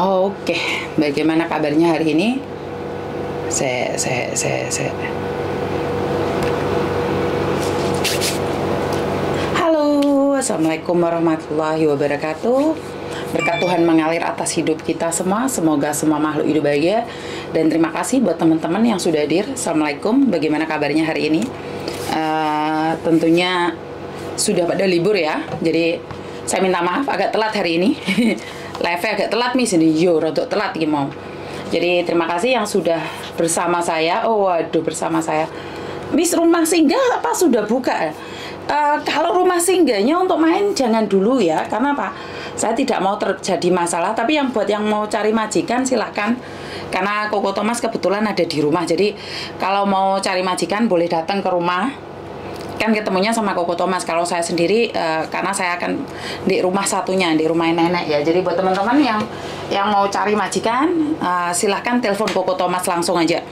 Oke, bagaimana kabarnya hari ini? Saya, saya, saya, saya. Halo, assalamualaikum warahmatullahi wabarakatuh. Berkat Tuhan mengalir atas hidup kita semua. Semoga semua makhluk hidup bahagia. Dan terima kasih buat teman-teman yang sudah hadir. Assalamualaikum. Bagaimana kabarnya hari ini? Uh, tentunya sudah pada libur ya. Jadi saya minta maaf agak telat hari ini. Live agak telat nih sini. Yo, rodok telat gitu mau. Jadi terima kasih yang sudah bersama saya. Oh, waduh bersama saya. Miss rumah singgah apa sudah buka? Uh, kalau rumah singgahnya untuk main jangan dulu ya, karena apa? Saya tidak mau terjadi masalah. Tapi yang buat yang mau cari majikan silahkan, karena Koko Thomas kebetulan ada di rumah. Jadi kalau mau cari majikan boleh datang ke rumah. Kan ketemunya sama Koko Thomas. Kalau saya sendiri, uh, karena saya akan di rumah satunya, di rumah nenek ya. Jadi buat teman-teman yang yang mau cari majikan, uh, silahkan telepon Koko Thomas langsung aja.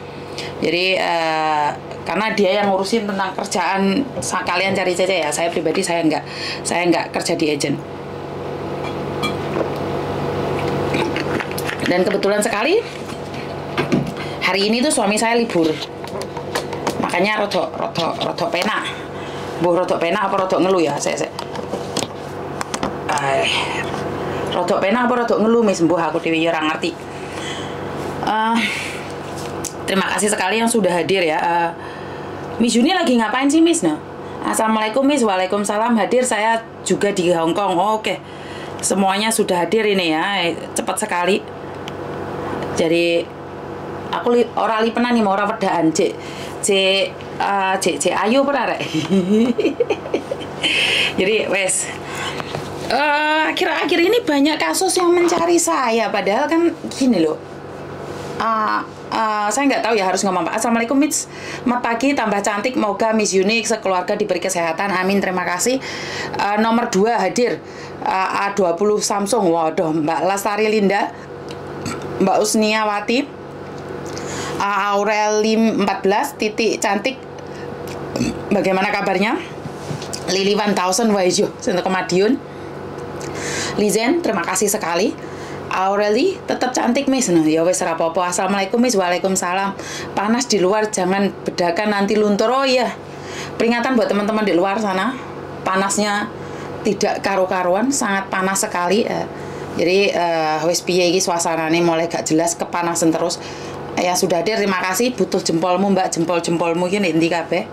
Jadi uh, karena dia yang ngurusin tentang kerjaan kalian cari cece ya. Saya pribadi saya nggak saya nggak kerja di agent. Dan kebetulan sekali hari ini tuh suami saya libur. Makanya rodok rodok rodok pena. Bu rodok pena apa rodok ngeluh ya? Saya saya. Ay. Rodok pena apa rodok ngeluh mis mbuh aku dewi orang ngerti. Uh, terima kasih sekali yang sudah hadir ya. Uh, Miss Juni lagi ngapain sih Miss? Nah, Assalamualaikum Miss, Waalaikumsalam hadir saya juga di Hong Kong. Oh, Oke, okay. semuanya sudah hadir ini ya, cepat sekali. Jadi aku li, ora li pernah nih mau ora wedaan cek cek uh, cek cek ayo pernah. Jadi wes. Uh, akhir-akhir ini banyak kasus yang mencari saya. Padahal kan gini loh. Uh, Uh, saya nggak tahu ya harus ngomong apa. Assalamualaikum Miss, selamat pagi, tambah cantik, moga Miss Unik sekeluarga diberi kesehatan, amin, terima kasih. Uh, nomor 2 hadir. Uh, A20 Samsung, waduh, Mbak Lastari Linda, Mbak Usniawati, uh, Aureli 14, titik cantik, bagaimana kabarnya? Lili 1000 Waijo, Sentuh Madiun. Lizen, terima kasih sekali. Aureli tetap cantik Miss. Nah ya wes rapopo Assalamualaikum Miss. Waalaikumsalam. Panas di luar jangan bedakan nanti luntur. Oh iya. Peringatan buat teman-teman di luar sana. Panasnya tidak karu-karuan sangat panas sekali. Uh, jadi uh, wes piye iki suasananya mulai gak jelas kepanasan terus yang sudah hadir. Terima kasih. Butuh jempolmu mbak. Jempol-jempolmu ini inti kabeh?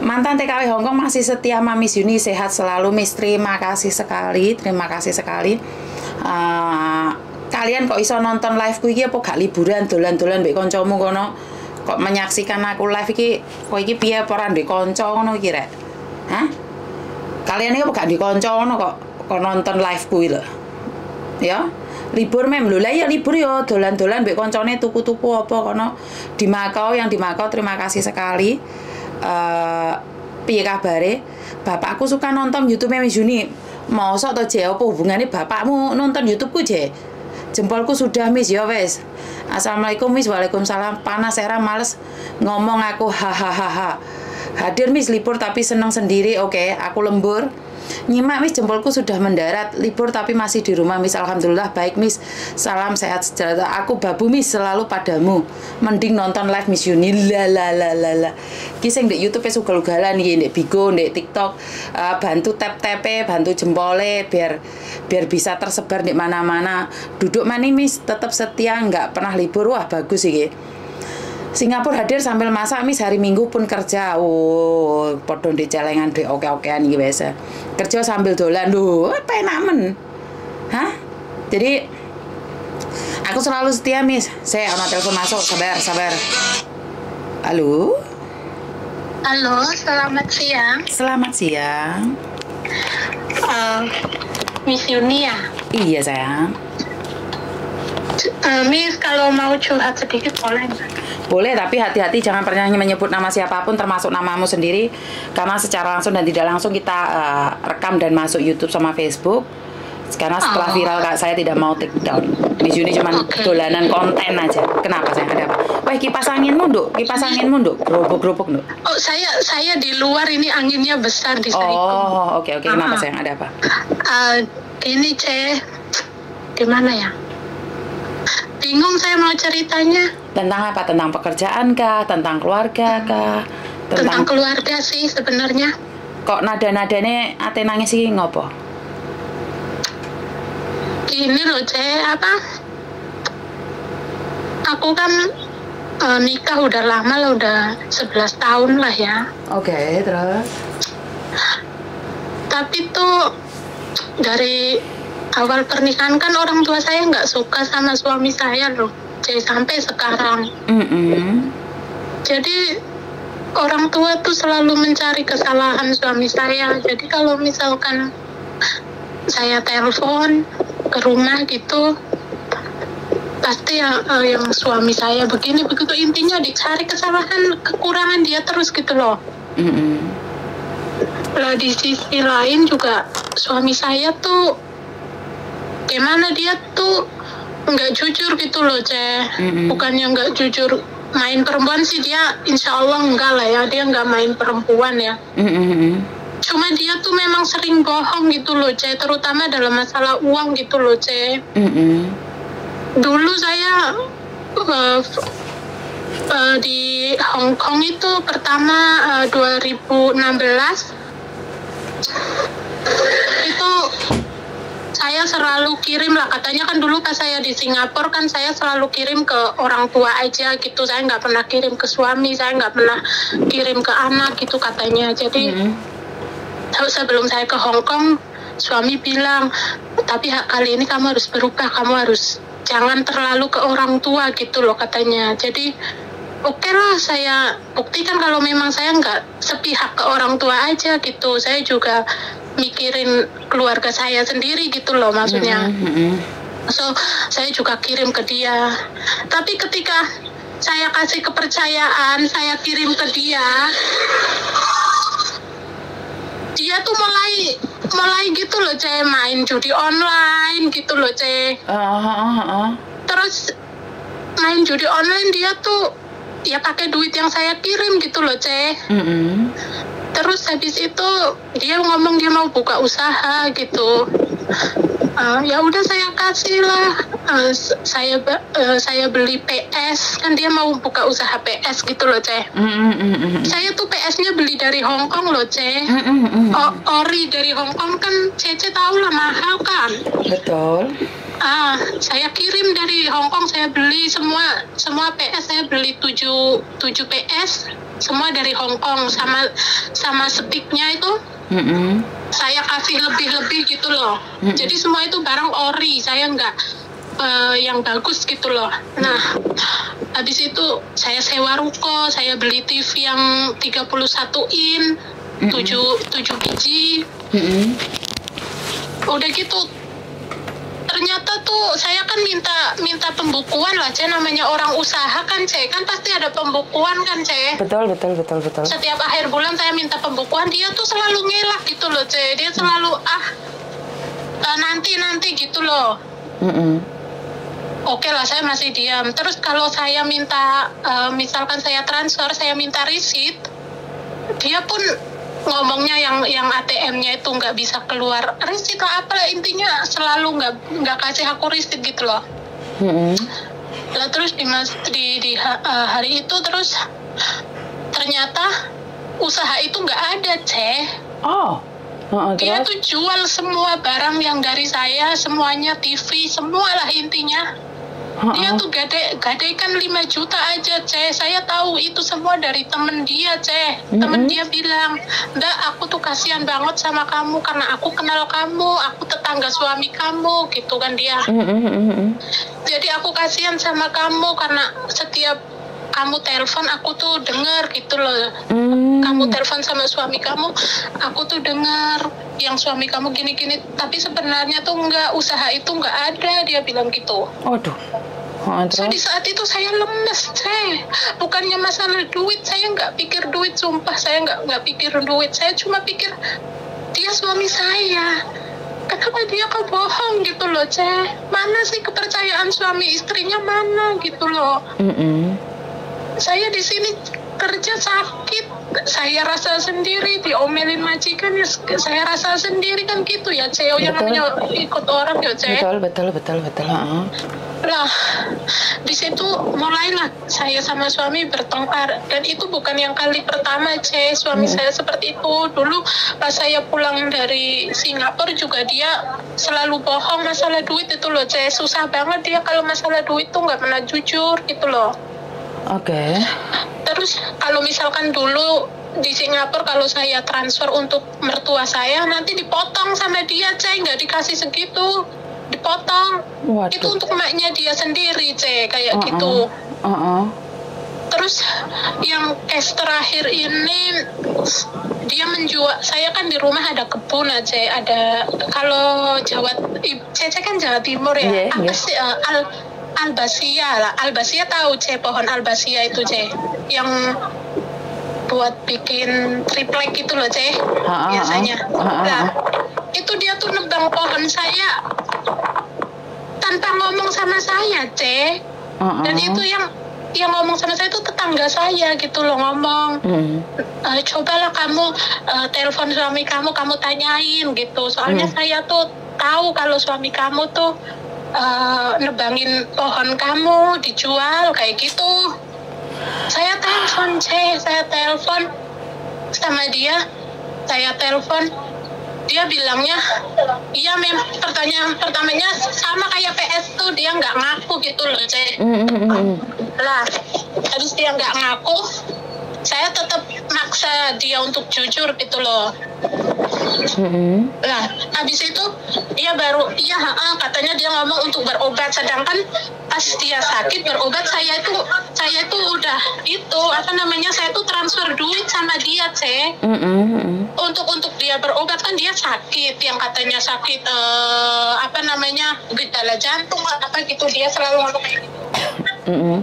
Mantan TKW Hongkong masih setia Miss Yuni. Sehat selalu Miss. Terima kasih sekali. Terima kasih sekali. Uh, kalian kok iso nonton live ku iki? Apa gak liburan dolan-dolan mbek kancamu kono? Kok menyaksikan aku live iki? Kok iki piye apa ora ndek kanca ngono iki rek? Hah? Kalian iki apa gak kanca ngono kok? Kok nonton live ku lho. Ya libur mem lho lah ya libur yo dolan-dolan mbek kancane tuku-tuku apa kono di Makau yang di Makau terima kasih sekali uh, piye kabare bapakku suka nonton YouTube Miss Juni Masa to Je apa hubungannya bapakmu nonton YouTubeku Je? Jempolku sudah Miss ya wes. Assalamualaikum Miss, Waalaikumsalam. Panas era males ngomong aku hahaha. Hadir Miss libur tapi senang sendiri. Oke, okay, aku lembur. Nyimak Miss jempolku sudah mendarat libur tapi masih di rumah Miss. Alhamdulillah baik Miss. Salam sehat sejahtera. Aku babu Miss selalu padamu. Mending nonton live Miss Yuni. La la la la di YouTube es ugal-ugalan nih di Bigo di TikTok uh, bantu tap tape bantu jempole biar biar bisa tersebar di mana-mana. Duduk mani Miss tetap setia nggak pernah libur. Wah bagus sih Singapura hadir sambil masak mis hari Minggu pun kerja. Oh, podo di celengan di oke-okean iki biasa. Kerja sambil dolan. Duh, apa enak men? Hah? Jadi aku selalu setia mis. Saya ana telepon masuk, sabar, sabar. Halo? Halo, selamat siang. Selamat siang. Uh, Miss Yuni ya? Iya sayang. Uh, Miss kalau mau curhat sedikit boleh nggak? Boleh, tapi hati-hati jangan pernah menyebut nama siapa pun termasuk namamu sendiri karena secara langsung dan tidak langsung kita uh, rekam dan masuk YouTube sama Facebook. Karena setelah oh. viral kak saya tidak mau take down. Di sini cuma okay. dolanan konten aja. Kenapa saya ada apa? Wah kipas angin munduk, kipas angin munduk, gerobok-gerobok. Oh saya saya di luar ini anginnya besar di. Oh oke okay, oke okay. kenapa saya ada apa? Uh, ini ceh di mana ya? bingung saya mau ceritanya Tentang apa? Tentang pekerjaan kah? Tentang keluarga kah? tentang keluarga sih sebenarnya. kok nada-nadane ate nangis iki ngopo? Ini loh ceh apa? Aku kan eh, nikah udah lama lah udah 11 tahun lah ya. Oke, terus Tapi tuh dari awal pernikahan kan orang tua saya nggak suka sama suami saya loh. Jadi sampai sekarang. Mm-mm. Jadi orang tua tuh selalu mencari kesalahan suami saya. Jadi kalau misalkan saya telepon ke rumah gitu, pasti yang, eh, yang suami saya begini begitu intinya dicari kesalahan kekurangan dia terus gitu loh. Mm-mm. Lah di sisi lain juga suami saya tuh gimana dia tuh nggak jujur gitu loh ceh Mm-mm. bukannya nggak jujur main perempuan sih dia insya Allah enggak lah ya dia nggak main perempuan ya Mm-mm. cuma dia tuh memang sering bohong gitu loh ceh terutama dalam masalah uang gitu loh ceh Mm-mm. dulu saya f- eh, di Hong Kong itu pertama eh, 2016 itu saya selalu kirim lah katanya kan dulu pas saya di Singapura kan saya selalu kirim ke orang tua aja gitu saya nggak pernah kirim ke suami saya nggak pernah kirim ke anak gitu katanya jadi Mm-mm. Tahu sebelum saya ke Hong Kong, suami bilang, tapi ha- kali ini kamu harus berubah, kamu harus jangan terlalu ke orang tua gitu loh katanya. Jadi oke lah saya buktikan kalau memang saya nggak sepihak ke orang tua aja gitu. Saya juga mikirin keluarga saya sendiri gitu loh maksudnya. Mm-mm. So, saya juga kirim ke dia. Tapi ketika saya kasih kepercayaan, saya kirim ke dia, dia tuh mulai mulai gitu loh, ceh main judi online gitu loh. Ah, ah, ah, ah. Terus main judi online dia tuh ya pakai duit yang saya kirim gitu loh, ceh. Mm-mm. Terus habis itu dia ngomong dia mau buka usaha gitu. Eh, ya udah saya kasih lah. S- saya eh, saya beli PS kan dia mau buka usaha PS gitu loh ceh. Mm-mm. Mm-mm. Saya tuh PS-nya beli dari Hong Kong loh ceh. Ori dari Hong Kong kan Cece tahu lah mahal kan. Betul. Ah, saya kirim dari Hong Kong saya beli semua semua PS saya beli 7 7 PS semua dari Hong Kong sama sama sticknya itu Mm-mm. saya kasih lebih-lebih gitu loh. Mm-mm. Jadi semua itu barang ori, saya nggak eh, yang bagus gitu loh. Nah, habis itu saya sewa ruko, saya beli TV yang 31 in, 7 7 biji. Mm-mm. Udah gitu ternyata tuh saya kan minta minta pembukuan lah cek. Namanya orang usaha kan cek. Kan pasti ada pembukuan kan cek? Betul, betul, betul, betul. setiap akhir bulan saya minta pembukuan dia tuh selalu ngelak gitu loh cek. Dia selalu ah eh, nanti nanti gitu loh. Mm-mm. oke lah saya masih diam. Terus kalau saya minta eh, misalkan saya transfer saya minta receipt dia pun ngomongnya yang yang ATM-nya itu nggak bisa keluar. Receipt lah apa intinya selalu nggak nggak kasih aku receipt gitu loh. Mm-mm. lah terus di mas di, di eh, hari itu terus ternyata usaha itu nggak ada ceh. Oh. Oh, dia tuh jual semua barang yang dari saya semuanya TV semua lah intinya Dia tuh gade gadaikan 5 juta aja ceh saya tahu itu semua dari temen dia ceh temen Mm-mm. dia bilang enggak aku tuh kasihan banget sama kamu karena aku kenal kamu aku tetangga suami kamu gitu kan dia. Mm-mm. jadi aku kasihan sama kamu karena setiap kamu telepon aku tuh denger gitu loh Mm. kamu telepon sama suami kamu aku tuh dengar yang suami kamu gini-gini tapi sebenarnya tuh enggak usaha itu enggak ada dia bilang gitu Waduh. Oh, so, di terus? saat itu saya lemes ceh bukannya masalah duit saya nggak pikir duit sumpah saya nggak nggak pikir duit saya cuma pikir dia suami saya kenapa dia kok bohong gitu loh ceh mana sih kepercayaan suami istrinya mana gitu loh Mm-mm. saya di sini kerja sakit saya rasa sendiri diomelin majikan ya saya rasa sendiri kan gitu ya CEO yang Betul. namanya ikut orang ya Ce betul betul betul betul heeh. Lah di situ mulailah saya sama suami bertengkar. Dan itu bukan yang kali pertama C suami saya seperti itu. Dulu pas saya pulang dari Singapura juga dia selalu bohong masalah duit itu loh C susah banget dia kalau masalah duit tuh nggak pernah jujur gitu loh. Oke. Terus kalau misalkan dulu di Singapura kalau saya transfer untuk mertua saya nanti dipotong sama dia, C, nggak dikasih segitu, dipotong. Waduh. Itu untuk emaknya dia sendiri, C, kayak Heeh. gitu. Heeh. Terus yang case terakhir ini dia menjual saya kan di rumah ada kebun aja ada kalau Jawa Cece kan Jawa Timur ya Iya, apa iya. sih eh, al albasia lah albasia tahu C pohon albasia itu C yang buat bikin triplek itu loh C Ha, ha, biasanya. Nah, itu dia tuh nebang pohon saya tanpa ngomong sama saya C Heeh. dan itu yang yang ngomong sama saya itu tetangga saya gitu loh ngomong Hmm. "Eh, cobalah kamu eh, telepon suami kamu kamu tanyain gitu soalnya Hmm. saya tuh tahu kalau suami kamu tuh eh, nebangin pohon kamu dijual kayak gitu saya telepon C saya telepon sama dia saya telepon dia bilangnya iya mem pertanyaan pertamanya sama kayak PS tuh dia nggak ngaku gitu loh C Hmm, hmm, hmm, lah habis dia nggak ngaku saya tetap maksa dia untuk jujur gitu loh Hmm. Nah, habis itu dia baru iya ha-ha, katanya dia ngomong untuk berobat sedangkan pas dia sakit berobat saya itu saya itu udah itu apa namanya saya tuh transfer duit sama dia, C. Untuk untuk dia berobat kan dia sakit yang katanya sakit eh, apa namanya gejala jantung apa gitu dia selalu ngomong kayak gitu. Hmm, hmm.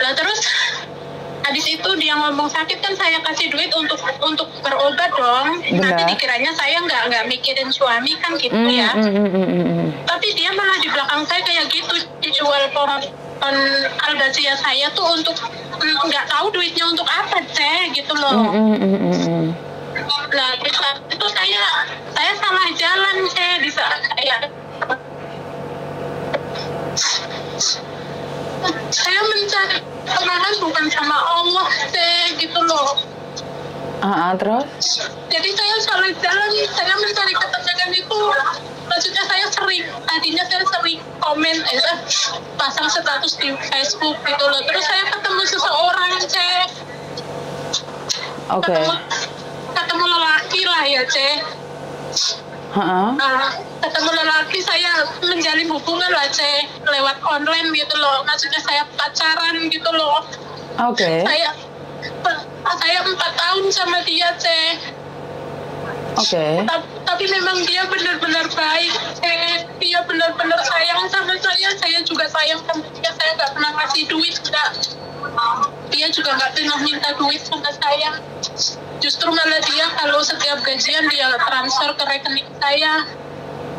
Lah terus habis itu dia ngomong sakit kan saya kasih duit untuk untuk berobat dong. Nanti Benar. dikiranya saya nggak nggak mikirin suami kan gitu Hmm, ya. hmm, hmm, hmm, hmm. Tapi dia malah di belakang saya kayak gitu dijual pohon albasia saya tuh untuk mm, nggak tahu duitnya untuk apa ceh gitu loh. hmm, hmm, hmm, hmm. Nah di saat itu saya saya salah jalan ceh di saat saya saya mencari kemenangan bukan sama Allah ceh gitu loh. Ah, ah, terus? jadi saya salah jalan saya mencari ketenangan itu maksudnya saya sering tadinya saya sering komen eh pasang status di Facebook gitu loh terus saya ketemu seseorang cek Oke. ketemu ketemu lelaki lah ya cek Nah, ketemu lelaki saya menjalin hubungan lah cek. Lewat online gitu loh. Maksudnya saya pacaran gitu loh. Oke. saya saya empat tahun sama dia cek. Oke. Ta- tapi memang dia benar-benar baik eh, dia benar-benar sayang sama saya. Saya juga sayang sama dia. Saya nggak pernah ngasih duit enggak dia juga nggak pernah minta duit sama saya justru malah dia kalau setiap gajian dia transfer ke rekening saya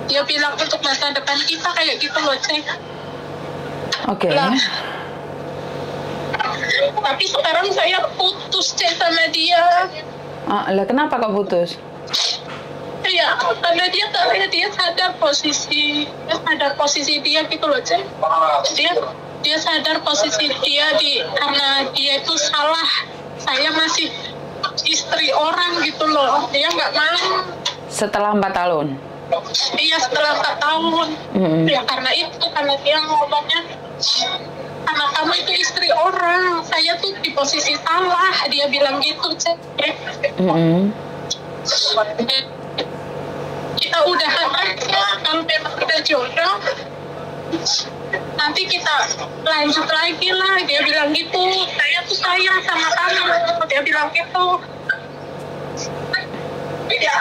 dia bilang untuk masa depan kita kayak gitu loh cek Oke. Lah. tapi sekarang saya putus cek sama dia Ah, lah kenapa kok putus? Iya, karena dia karena dia sadar posisi dia sadar posisi dia gitu loh, Cek. Dia dia sadar posisi dia di karena dia itu salah. Saya masih istri orang gitu loh. Dia nggak mau. Setelah empat tahun. Iya setelah empat tahun. Mm-mm. Ya karena itu karena dia ngomongnya karena kamu itu istri orang. Saya tuh di posisi salah. Dia bilang gitu, Cek. Mm-mm. kita udahan aja kalau memang kita jodoh nanti kita lanjut lagi lah. Dia bilang gitu. Saya tuh sayang sama kamu. Dia bilang gitu. Ya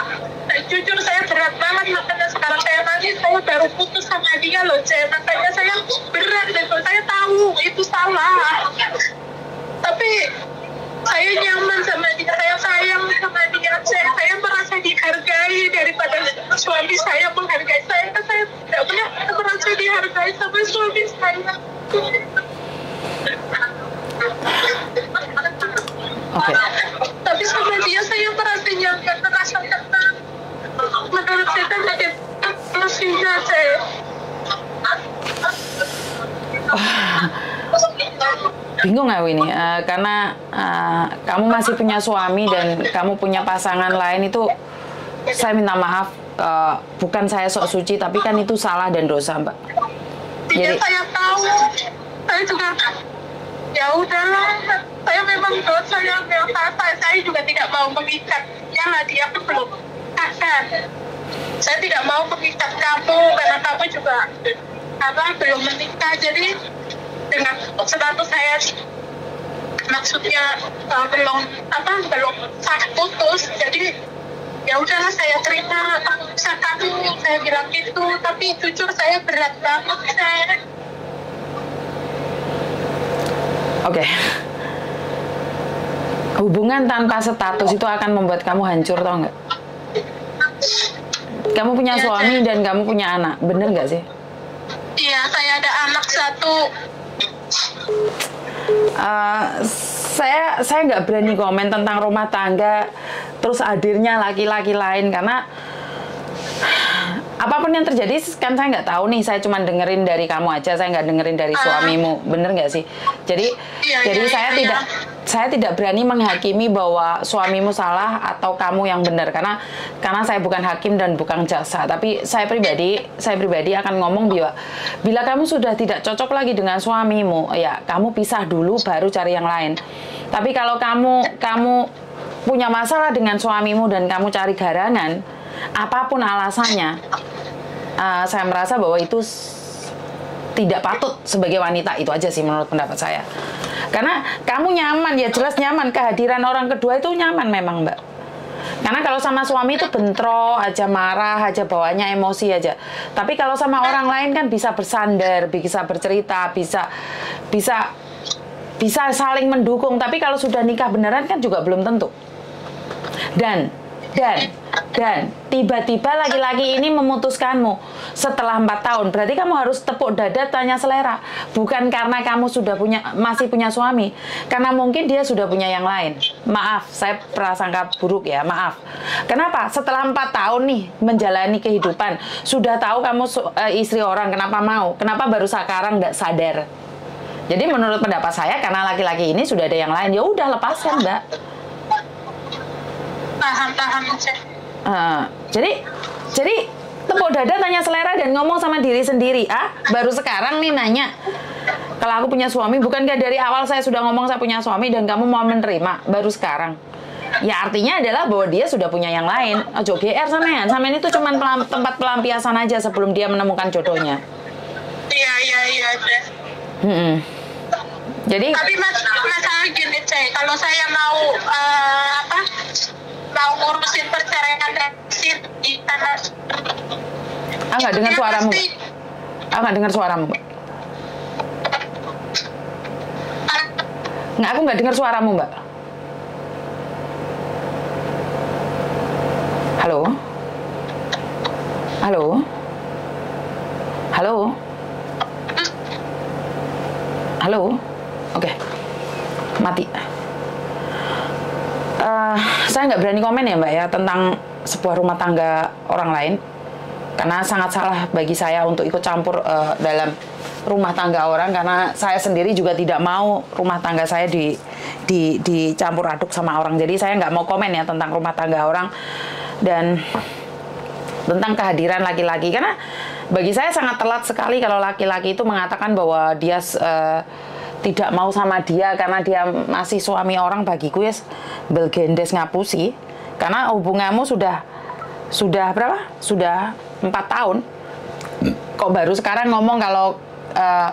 jujur saya berat banget. Makanya sekarang saya nangis. Saya baru putus sama dia loh cek makanya saya berat deh saya tahu itu salah. Tapi saya nyaman sama dia saya sayang sama dia saya saya merasa dihargai daripada suami saya menghargai saya saya tidak pernah merasa dihargai sama suami saya Okay. Tapi sama dia saya merasa nyaman, merasa tenang. Menurut saya mungkin mestinya saya. bingung nggak ini uh, karena uh, kamu masih punya suami dan kamu punya pasangan lain itu saya minta maaf uh, bukan saya sok suci tapi kan itu salah dan dosa mbak. Iya saya tahu. Saya juga ya udahlah. Saya memang dosa yang biasa saya juga tidak mau mengikat. Yang dia pun belum. Akan saya tidak mau mengikat kamu karena kamu juga apa belum menikah. Jadi dengan status saya maksudnya uh, belum apa belum sah putus jadi ya udahlah saya terima bisa kamu saya bilang gitu tapi jujur saya berat banget saya Oke. Okay. Hubungan tanpa status itu akan membuat kamu hancur tau nggak? Kamu punya ya, suami dan kamu punya anak, bener nggak sih? Iya, saya ada anak satu uh, saya saya nggak berani komen tentang rumah tangga terus hadirnya laki-laki lain karena apa pun yang terjadi kan saya nggak tahu nih saya cuma dengerin dari kamu aja saya nggak dengerin dari ah. suamimu bener nggak sih jadi ya, jadi ya, saya ya, tidak saya tidak berani menghakimi bahwa suamimu salah atau kamu yang benar. Karena karena saya bukan hakim dan bukan jaksa. Tapi saya pribadi saya pribadi akan ngomong bila bila kamu sudah tidak cocok lagi dengan suamimu ya kamu pisah dulu baru cari yang lain. Tapi kalau kamu kamu punya masalah dengan suamimu dan kamu cari garangan apa pun alasannya, uh, saya merasa bahwa itu tidak patut sebagai wanita itu aja sih menurut pendapat saya. Karena kamu nyaman ya jelas nyaman kehadiran orang kedua itu nyaman memang mbak. Karena kalau sama suami itu bentrok aja marah aja bawanya emosi aja. Tapi kalau sama orang lain kan bisa bersandar, bisa bercerita, bisa bisa bisa saling mendukung. Tapi kalau sudah nikah beneran kan juga belum tentu. Dan dan dan tiba-tiba laki-laki ini memutuskanmu setelah empat tahun. Berarti kamu harus tepuk dada tanya selera. Bukan karena kamu sudah punya masih punya suami. Karena mungkin dia sudah punya yang lain. Maaf saya prasangka buruk ya maaf. Kenapa? Setelah empat tahun nih menjalani kehidupan sudah tahu kamu uh, istri orang kenapa mau? Kenapa baru sekarang nggak sadar? Jadi menurut pendapat saya karena laki-laki ini sudah ada yang lain ya udah lepaskan mbak. Paham paham uh, jadi jadi tepuk dada tanya selera dan ngomong sama diri sendiri. Ah baru sekarang nih nanya kalau aku punya suami bukankah dari awal saya sudah ngomong saya punya suami dan kamu mau menerima? Baru sekarang. Ya artinya adalah bahwa dia sudah punya yang lain. Ojo GR sampean. Sampean itu cuma pelam, tempat pelampiasan aja sebelum dia menemukan jodohnya. Iya iya iya hmm. jadi tapi mas masalah gini cek. Kalau saya mau uh, apa mau ngurusin perceraian eksit di tanah. Ah nggak dengar suaramu ah nggak dengar suaramu mbak. Nggak aku nggak dengar suaramu mbak. Halo? Halo? Halo? Halo? Oke okay. mati saya nggak berani komen ya mbak ya tentang sebuah rumah tangga orang lain. Karena sangat salah bagi saya untuk ikut campur uh, dalam rumah tangga orang. Karena saya sendiri juga tidak mau rumah tangga saya di di dicampur aduk sama orang. Jadi saya nggak mau komen ya tentang rumah tangga orang dan tentang kehadiran laki-laki. Karena bagi saya sangat telat sekali kalau laki-laki itu mengatakan bahwa dia uh, tidak mau sama dia karena dia masih suami orang bagiku ya. Belgendes ngapusi. Karena hubunganmu sudah sudah berapa? Sudah empat tahun. Kok baru sekarang ngomong kalau uh,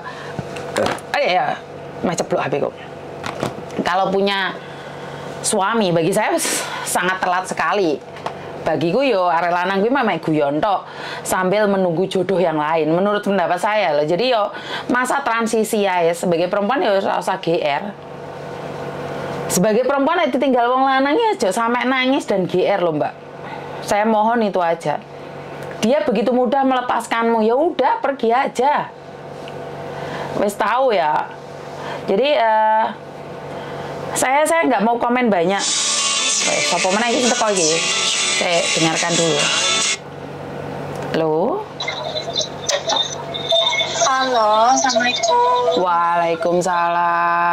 eh ya macam HP kok. Kalau punya suami bagi saya sangat telat sekali bagiku yo arek lanang gue memang guyon tok sambil menunggu jodoh yang lain menurut pendapat saya loh jadi yo masa transisi ya, sebagai perempuan yo rasa GR sebagai perempuan itu tinggal wong lanang ya aja sampai nangis dan GR loh mbak. Saya mohon itu aja. Dia begitu mudah melepaskanmu ya udah pergi aja. Wes tahu ya. Jadi uh, saya saya nggak mau komen banyak. Sopo mana kok gitu saya dengarkan dulu Halo. Halo, Assalamualaikum. Waalaikumsalam.